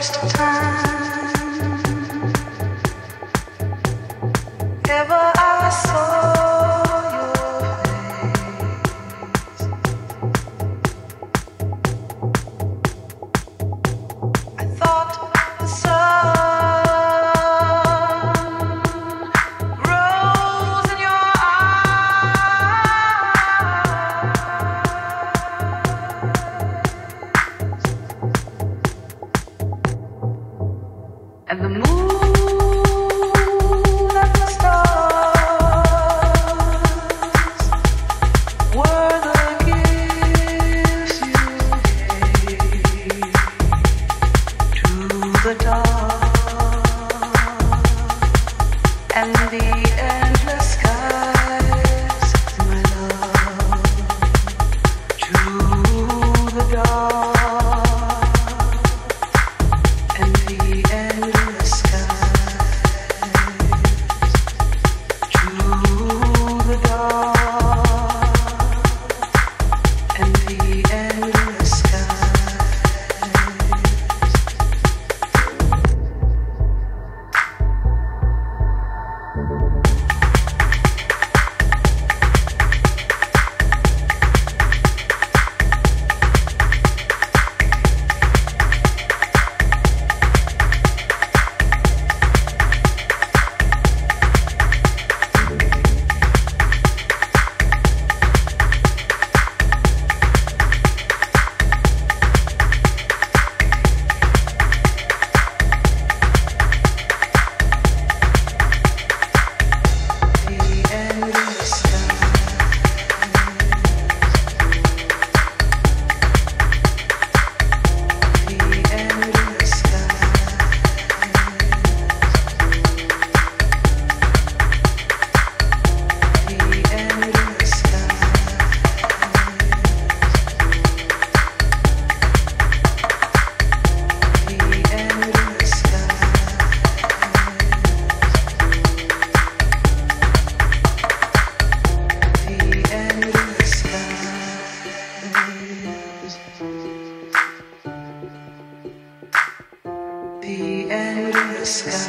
first time. You. the end of the sky.